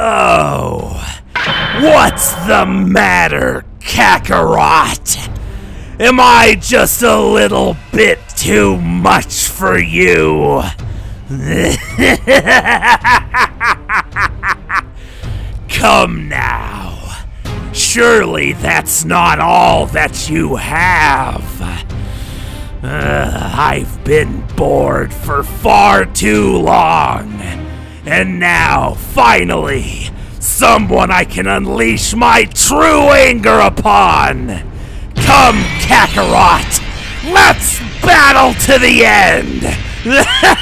Oh, what's the matter, Kakarot? Am I just a little bit too much for you? Come now. Surely that's not all that you have. Uh, I've been bored for far too long. And now, finally, someone I can unleash my true anger upon. Come, Kakarot! Let's battle to the end!